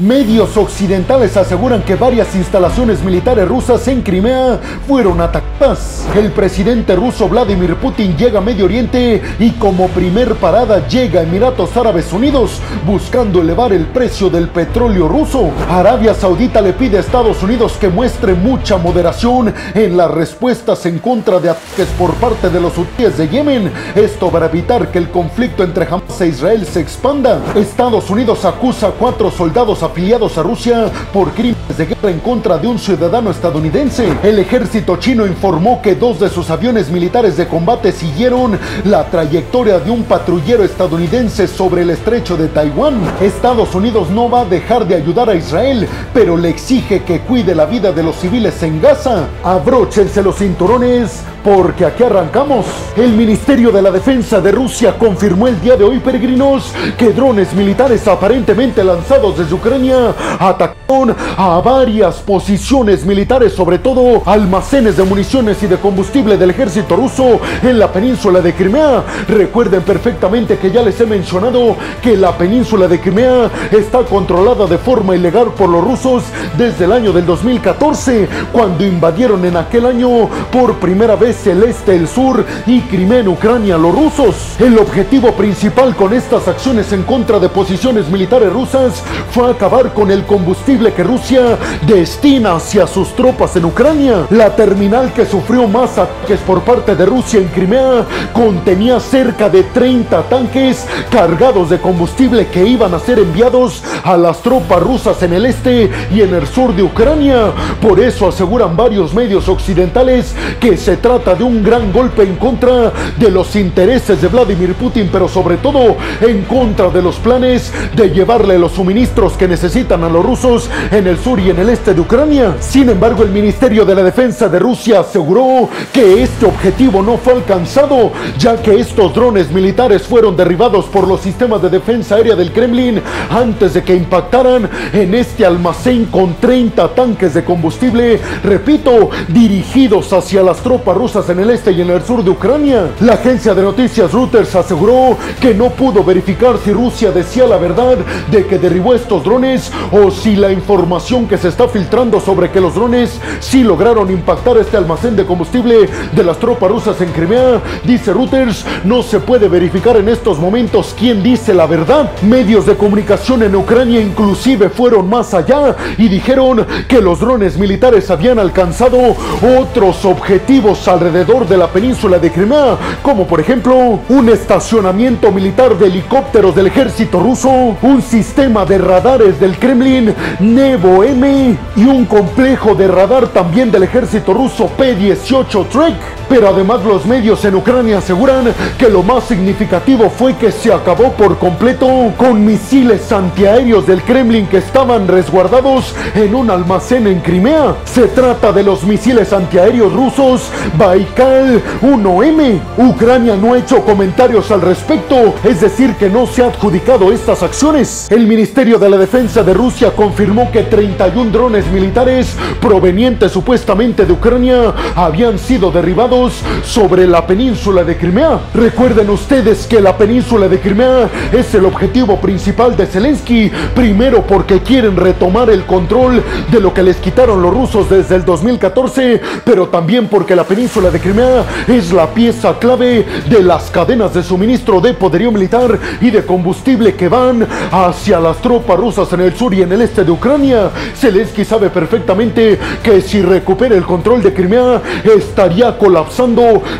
Medios occidentales aseguran que varias instalaciones militares rusas en Crimea fueron atacadas. El presidente ruso Vladimir Putin llega a Medio Oriente y como primer parada llega a Emiratos Árabes Unidos buscando elevar el precio del petróleo ruso. Arabia Saudita le pide a Estados Unidos que muestre mucha moderación en las respuestas en contra de ataques por parte de los hutíes de Yemen. Esto para evitar que el conflicto entre Hamas e Israel se expanda. Estados Unidos acusa a cuatro soldados afiliados a Rusia por crímenes de guerra en contra de un ciudadano estadounidense. El ejército chino informó que dos de sus aviones militares de combate siguieron la trayectoria de un patrullero estadounidense sobre el estrecho de Taiwán. Estados Unidos no va a dejar de ayudar a Israel, pero le exige que cuide la vida de los civiles en Gaza. Abróchense los cinturones porque aquí arrancamos. El Ministerio de la Defensa de Rusia confirmó el día de hoy, peregrinos, que drones militares aparentemente lanzados desde Ucrania atacaron a varias posiciones militares, sobre todo almacenes de municiones y de combustible del ejército ruso en la península de Crimea. Recuerden perfectamente que ya les he mencionado que la península de Crimea está controlada de forma ilegal por los rusos desde el año del 2014, cuando invadieron en aquel año por primera vez el este, el sur y Crimea en Ucrania los rusos. El objetivo principal con estas acciones en contra de posiciones militares rusas fue acabar con el combustible que Rusia destina hacia sus tropas en Ucrania. La terminal que sufrió más ataques por parte de Rusia en Crimea contenía cerca de 30 tanques cargados de combustible que iban a ser enviados a las tropas rusas en el este y en el sur de Ucrania. Por eso aseguran varios medios occidentales que se trata de un gran golpe en contra de los intereses de Vladimir Putin, pero sobre todo en contra de los planes de llevarle los suministros que necesitan a los rusos en el sur y en el este de Ucrania. Sin embargo, el Ministerio de la Defensa de Rusia aseguró que este objetivo no fue alcanzado, ya que estos drones militares fueron derribados por los sistemas de defensa aérea del Kremlin antes de que impactaran en este almacén con 30 tanques de combustible, repito, dirigidos hacia las tropas rusas en el este y en el sur de Ucrania. La agencia de noticias Reuters aseguró que no pudo verificar si Rusia decía la verdad de que derribó estos drones o si la información que se está filtrando sobre que los drones sí lograron impactar este almacén de combustible de las tropas rusas en Crimea. Dice Reuters, no se puede verificar en estos momentos quién dice la verdad. Medios de comunicación en Ucrania inclusive fueron más allá y dijeron que los drones militares habían alcanzado otros objetivos al alrededor de la península de Crimea, como por ejemplo un estacionamiento militar de helicópteros del ejército ruso, un sistema de radares del Kremlin Nevo M y un complejo de radar también del ejército ruso P-18 Trek. Pero además los medios en Ucrania aseguran que lo más significativo fue que se acabó por completo con misiles antiaéreos del Kremlin que estaban resguardados en un almacén en Crimea. Se trata de los misiles antiaéreos rusos Baikal 1M. Ucrania no ha hecho comentarios al respecto, es decir, que no se ha adjudicado estas acciones. El Ministerio de la Defensa de Rusia confirmó que 31 drones militares provenientes supuestamente de Ucrania habían sido derribados sobre la península de Crimea. Recuerden ustedes que la península de Crimea es el objetivo principal de Zelensky, primero porque quieren retomar el control de lo que les quitaron los rusos desde el 2014, pero también porque la península de Crimea es la pieza clave de las cadenas de suministro de poderío militar y de combustible que van hacia las tropas rusas en el sur y en el este de Ucrania. Zelensky sabe perfectamente que si recupera el control de Crimea estaría colapsando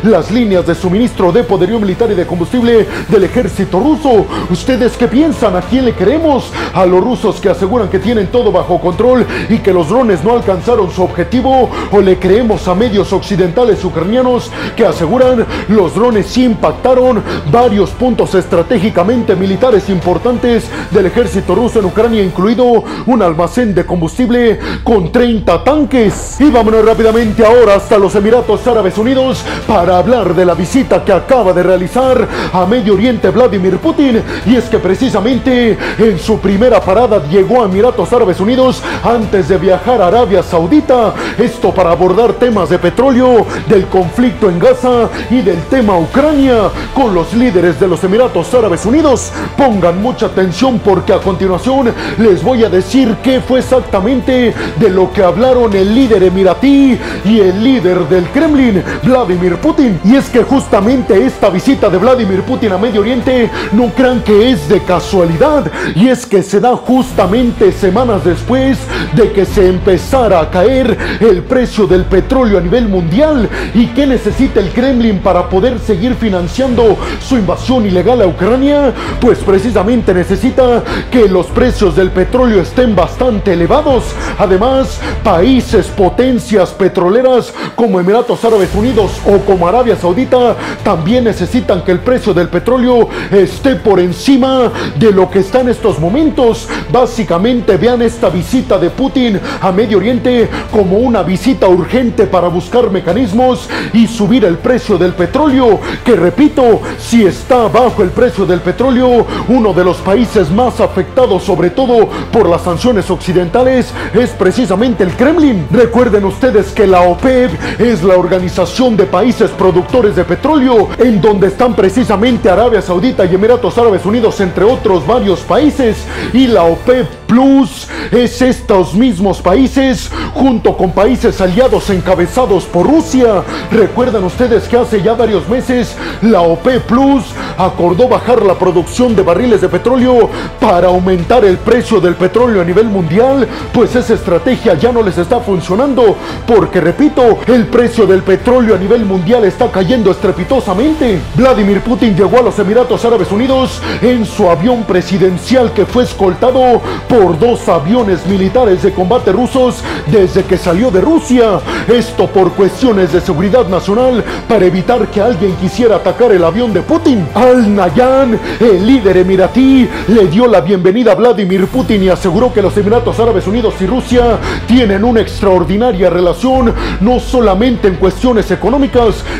las líneas de suministro de poderío militar y de combustible del ejército ruso. ¿Ustedes qué piensan? ¿A quién le creemos? ¿A los rusos que aseguran que tienen todo bajo control y que los drones no alcanzaron su objetivo? ¿O le creemos a medios occidentales ucranianos que aseguran los drones sí impactaron varios puntos estratégicamente militares importantes del ejército ruso en Ucrania, incluido un almacén de combustible con 30 tanques. Y vámonos rápidamente ahora hasta los Emiratos Árabes Unidos Para hablar de la visita que acaba de realizar a Medio Oriente Vladimir Putin. Y es que precisamente en su primera parada llegó a Emiratos Árabes Unidos antes de viajar a Arabia Saudita. Esto para abordar temas de petróleo, del conflicto en Gaza y del tema Ucrania con los líderes de los Emiratos Árabes Unidos. Pongan mucha atención porque a continuación les voy a decir qué fue exactamente de lo que hablaron el líder emiratí y el líder del Kremlin, Vladimir Putin. Y es que justamente esta visita de Vladimir Putin a Medio Oriente no crean que es de casualidad. Y es que se da justamente semanas después de que se empezara a caer el precio del petróleo a nivel mundial. ¿Y qué necesita el Kremlin para poder seguir financiando su invasión ilegal a Ucrania? Pues precisamente necesita que los precios del petróleo estén bastante elevados. Además, países, potencias petroleras como Emiratos Árabes Unidos o como Arabia Saudita también necesitan que el precio del petróleo esté por encima de lo que está en estos momentos. Básicamente vean esta visita de Putin a Medio Oriente como una visita urgente para buscar mecanismos y subir el precio del petróleo, que repito, si está bajo el precio del petróleo, uno de los países más afectados sobre todo por las sanciones occidentales es precisamente el Kremlin. Recuerden ustedes que la OPEP es la organización de países productores de petróleo, en donde están precisamente Arabia Saudita y Emiratos Árabes Unidos, entre otros varios países, y la OPEP Plus es estos mismos países junto con países aliados encabezados por Rusia. Recuerdan ustedes que hace ya varios meses la OPEP Plus acordó bajar la producción de barriles de petróleo para aumentar el precio del petróleo a nivel mundial, pues esa estrategia ya no les está funcionando, porque repito, el precio del petróleo a nivel mundial está cayendo estrepitosamente. Vladimir Putin llegó a los Emiratos Árabes Unidos en su avión presidencial que fue escoltado por dos aviones militares de combate rusos desde que salió de Rusia. Esto por cuestiones de seguridad nacional para evitar que alguien quisiera atacar el avión de Putin. Al Nayan, el líder emiratí, le dio la bienvenida a Vladimir Putin y aseguró que los Emiratos Árabes Unidos y Rusia tienen una extraordinaria relación, no solamente en cuestiones económicas,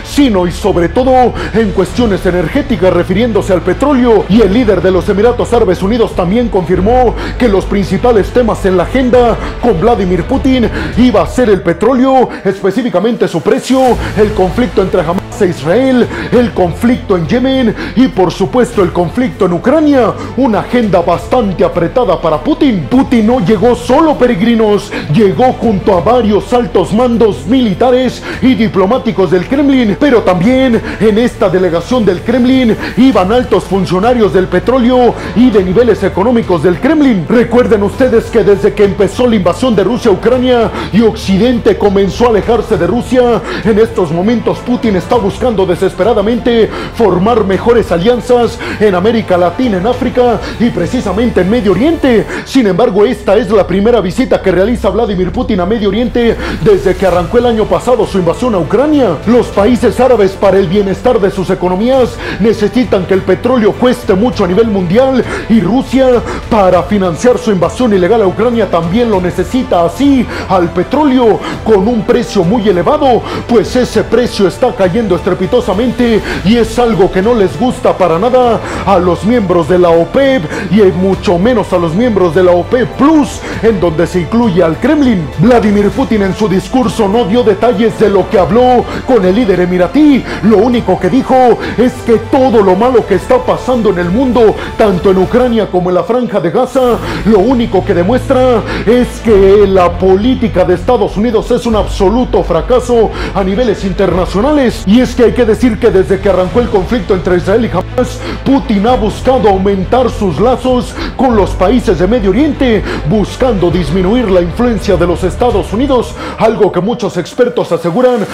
sino y sobre todo en cuestiones energéticas, refiriéndose al petróleo. Y el líder de los Emiratos Árabes Unidos también confirmó que los principales temas en la agenda con Vladimir Putin iba a ser el petróleo, específicamente su precio, el conflicto entre Hamas e Israel, el conflicto en Yemen y por supuesto el conflicto en Ucrania. Una agenda bastante apretada para Putin. Putin no llegó solo peregrinos, llegó junto a varios altos mandos militares y diplomáticos del Kremlin, pero también en esta delegación del Kremlin iban altos funcionarios del petróleo y de niveles económicos del Kremlin. Recuerden ustedes que desde que empezó la invasión de Rusia a Ucrania y Occidente comenzó a alejarse de Rusia, en estos momentos Putin está buscando desesperadamente formar mejores alianzas en América Latina, en África y precisamente en Medio Oriente. Sin embargo, esta es la primera visita que realiza Vladimir Putin a Medio Oriente desde que arrancó el año pasado su invasión a Ucrania. Los países árabes para el bienestar de sus economías necesitan que el petróleo cueste mucho a nivel mundial y Rusia para financiar su invasión ilegal a Ucrania también lo necesita así al petróleo con un precio muy elevado, pues ese precio está cayendo estrepitosamente y es algo que no les gusta para nada a los miembros de la OPEP y mucho menos a los miembros de la OPEP Plus, en donde se incluye al Kremlin. Vladimir Putin en su discurso no dio detalles de lo que habló con el líder emiratí. Lo único que dijo es que todo lo malo que está pasando en el mundo, tanto en Ucrania como en la franja de Gaza, lo único que demuestra es que la política de Estados Unidos es un absoluto fracaso a niveles internacionales. Y es que hay que decir que desde que arrancó el conflicto entre Israel y Hamas, Putin ha buscado aumentar sus lazos con los países de Medio Oriente, buscando disminuir la influencia de los Estados Unidos, algo que muchos expertos aseguran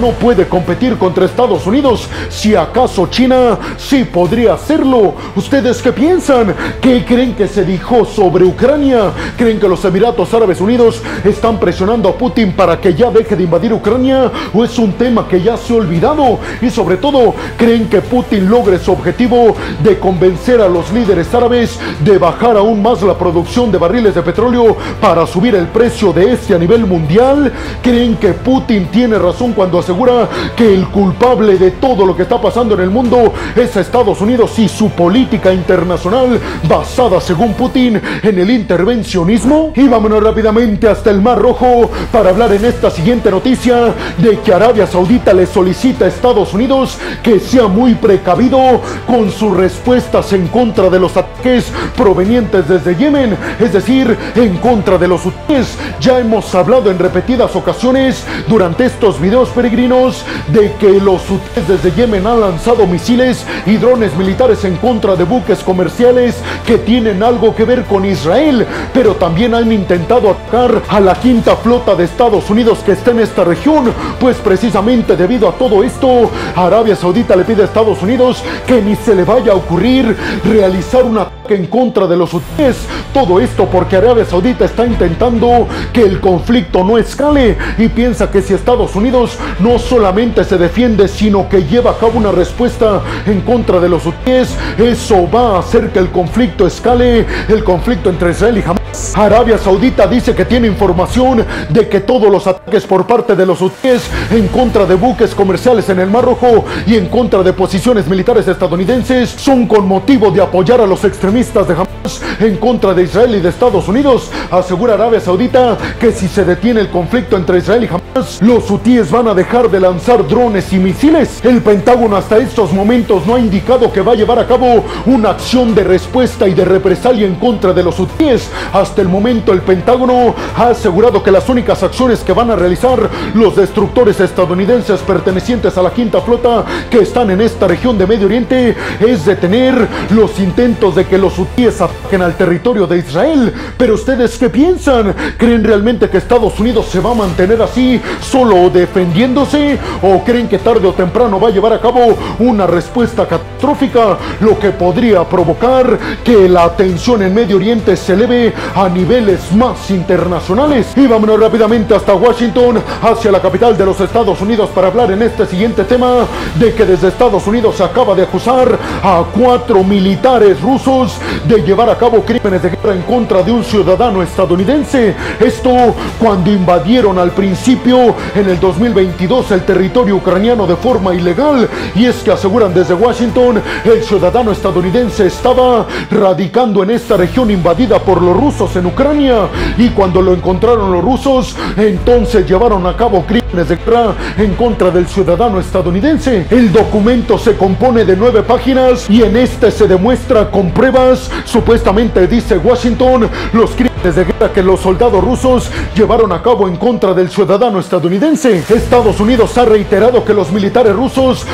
no puede competir contra Estados Unidos. Si acaso China sí podría hacerlo. ¿Ustedes qué piensan? ¿Qué creen que se dijo sobre Ucrania? ¿Creen que los Emiratos Árabes Unidos están presionando a Putin para que ya deje de invadir Ucrania? ¿O es un tema que ya se ha olvidado? Y sobre todo, ¿creen que Putin logre su objetivo de convencer a los líderes árabes de bajar aún más la producción de barriles de petróleo para subir el precio de este a nivel mundial? ¿Creen que Putin tiene razón cuando asegura que el culpable de todo lo que está pasando en el mundo es Estados Unidos y su política internacional basada, según Putin, en el intervencionismo? Y vámonos rápidamente hasta el Mar Rojo para hablar en esta siguiente noticia de que Arabia Saudita le solicita a Estados Unidos que sea muy precavido con sus respuestas en contra de los ataques provenientes desde Yemen, es decir, en contra de los hutíes. Ya hemos hablado en repetidas ocasiones durante estos videos peregrinos de que los hutíes desde Yemen han lanzado misiles y drones militares en contra de buques comerciales que tienen algo que ver con Israel, pero también han intentado atacar a la quinta flota de Estados Unidos que está en esta región, pues precisamente debido a todo esto, Arabia Saudita le pide a Estados Unidos que ni se le vaya a ocurrir realizar un en contra de los hutíes. Todo esto porque Arabia Saudita está intentando que el conflicto no escale y piensa que si Estados Unidos no solamente se defiende, sino que lleva a cabo una respuesta en contra de los hutíes, eso va a hacer que el conflicto escale, el conflicto entre Israel y Hamas. Arabia Saudita dice que tiene información de que todos los ataques por parte de los hutíes en contra de buques comerciales en el Mar Rojo y en contra de posiciones militares estadounidenses son con motivo de apoyar a los extremistas de Hamas en contra de Israel y de Estados Unidos. Asegura Arabia Saudita que si se detiene el conflicto entre Israel y Hamas, los hutíes van a dejar de lanzar drones y misiles. El Pentágono hasta estos momentos no ha indicado que va a llevar a cabo una acción de respuesta y de represalia en contra de los hutíes. Hasta el momento el Pentágono ha asegurado que las únicas acciones que van a realizar los destructores estadounidenses pertenecientes a la quinta flota que están en esta región de Medio Oriente es detener los intentos de que los hutíes ataquen al territorio de Israel. Pero ustedes qué piensan? ¿Creen realmente que Estados Unidos se va a mantener así solo defendiéndose? ¿O creen que tarde o temprano va a llevar a cabo una respuesta catastrófica? Lo que podría provocar que la tensión en Medio Oriente se eleve a niveles más internacionales. Y vámonos rápidamente hasta Washington, hacia la capital de los Estados Unidos, para hablar en este siguiente tema de que desde Estados Unidos se acaba de acusar a cuatro militares rusos de llevar a cabo crímenes de guerra en contra de un ciudadano estadounidense. Esto cuando invadieron al principio en el 2022 el territorio ucraniano de forma ilegal. Y es que aseguran desde Washington, el ciudadano estadounidense estaba radicando en esta región invadida por los rusos en Ucrania. Y cuando lo encontraron los rusos, entonces llevaron a cabo crímenes de guerra en contra del ciudadano estadounidense. El documento se compone de nueve páginas y en este se demuestra con pruebas, supuestamente dice Washington, los crímenes de guerra que los soldados rusos llevaron a cabo en contra del ciudadano estadounidense. Estados Unidos ha reiterado que los militares rusos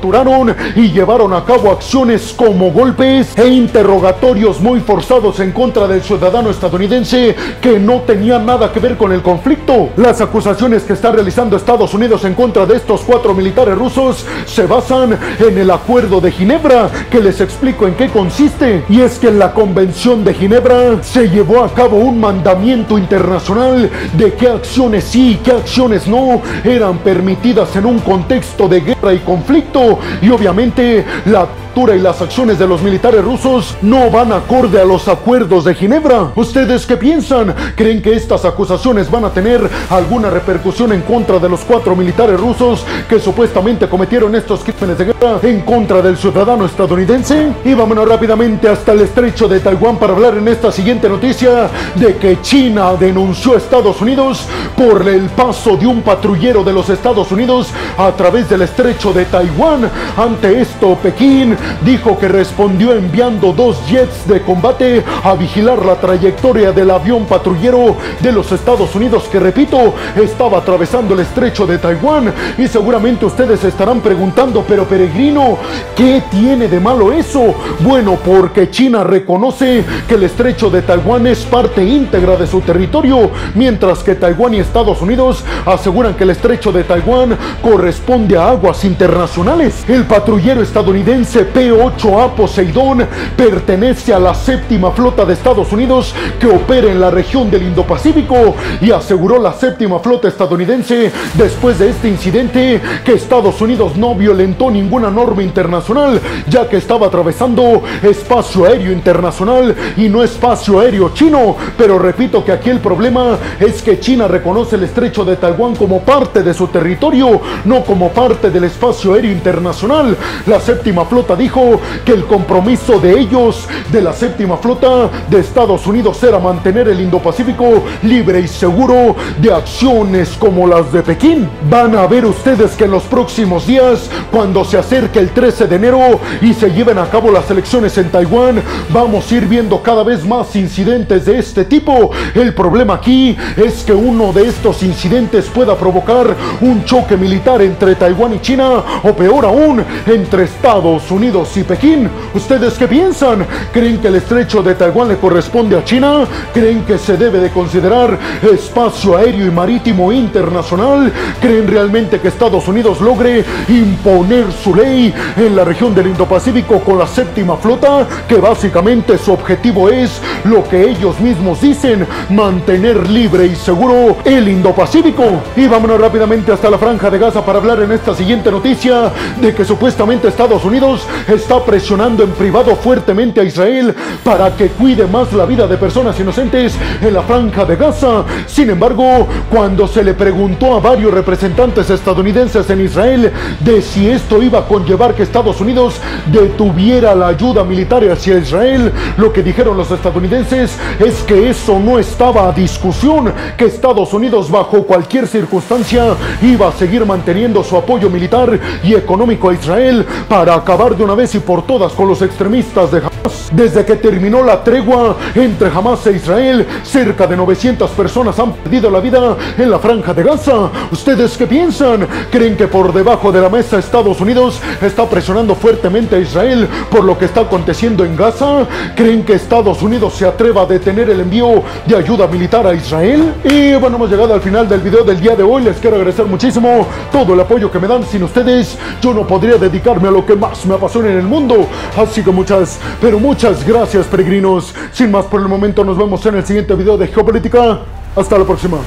capturaron y llevaron a cabo acciones como golpes e interrogatorios muy forzados en contra del ciudadano estadounidense que no tenían nada que ver con el conflicto. Las acusaciones que está realizando Estados Unidos en contra de estos cuatro militares rusos se basan en el Acuerdo de Ginebra, que les explico en qué consiste. Y es que en la Convención de Ginebra se llevó a cabo un mandamiento internacional de qué acciones sí y qué acciones no eran permitidas en un contexto de guerra y conflicto y obviamente la y las acciones de los militares rusos no van acorde a los acuerdos de Ginebra. ¿Ustedes qué piensan? ¿Creen que estas acusaciones van a tener alguna repercusión en contra de los cuatro militares rusos que supuestamente cometieron estos crímenes de guerra en contra del ciudadano estadounidense? Y vámonos rápidamente hasta el estrecho de Taiwán para hablar en esta siguiente noticia de que China denunció a Estados Unidos por el paso de un patrullero de los Estados Unidos a través del estrecho de Taiwán. Ante esto, Pekín dijo que respondió enviando dos jets de combate a vigilar la trayectoria del avión patrullero de los Estados Unidos que, repito, estaba atravesando el estrecho de Taiwán. Y seguramente ustedes estarán preguntando, pero peregrino, ¿qué tiene de malo eso? Bueno, porque China reconoce que el estrecho de Taiwán es parte íntegra de su territorio, mientras que Taiwán y Estados Unidos aseguran que el estrecho de Taiwán corresponde a aguas internacionales. El patrullero estadounidense P-8A Poseidón pertenece a la séptima flota de Estados Unidos que opera en la región del Indo-Pacífico y aseguró la séptima flota estadounidense después de este incidente que Estados Unidos no violentó ninguna norma internacional ya que estaba atravesando espacio aéreo internacional y no espacio aéreo chino. Pero repito que aquí el problema es que China reconoce el estrecho de Taiwán como parte de su territorio, no como parte del espacio aéreo internacional. La séptima flota dijo que el compromiso de ellos, de la séptima flota de Estados Unidos, era mantener el Indo-Pacífico libre y seguro de acciones como las de Pekín. Van a ver ustedes que en los próximos días, cuando se acerque el 13 de enero y se lleven a cabo las elecciones en Taiwán, vamos a ir viendo cada vez más incidentes de este tipo. El problema aquí es que uno de estos incidentes pueda provocar un choque militar entre Taiwán y China o peor aún, entre Estados Unidos y Pekín. ¿Ustedes qué piensan? ¿Creen que el estrecho de Taiwán le corresponde a China? ¿Creen que se debe de considerar espacio aéreo y marítimo internacional? ¿Creen realmente que Estados Unidos logre imponer su ley en la región del Indo-Pacífico con la séptima flota? Que básicamente su objetivo es lo que ellos mismos dicen, mantener libre y seguro el Indo-Pacífico. Y vámonos rápidamente hasta la franja de Gaza para hablar en esta siguiente noticia de que supuestamente Estados Unidos está presionando en privado fuertemente a Israel para que cuide más la vida de personas inocentes en la franja de Gaza. Sin embargo, cuando se le preguntó a varios representantes estadounidenses en Israel de si esto iba a conllevar que Estados Unidos detuviera la ayuda militar hacia Israel, lo que dijeron los estadounidenses es que eso no estaba a discusión, que Estados Unidos bajo cualquier circunstancia iba a seguir manteniendo su apoyo militar y económico a Israel para acabar de una vez y por todas con los extremistas de Hamas. Desde que terminó la tregua entre Hamas e Israel, cerca de 900 personas han perdido la vida en la franja de Gaza. ¿Ustedes qué piensan? ¿Creen que por debajo de la mesa Estados Unidos está presionando fuertemente a Israel por lo que está aconteciendo en Gaza? ¿Creen que Estados Unidos se atreva a detener el envío de ayuda militar a Israel? Y bueno, hemos llegado al final del video del día de hoy. Les quiero agradecer muchísimo todo el apoyo que me dan. Sin ustedes, yo no podría dedicarme a lo que más me apasiona en el mundo. Así que muchas, pero muchas gracias, peregrinos. Sin más por el momento, nos vemos en el siguiente video de Geopolítica. Hasta la próxima.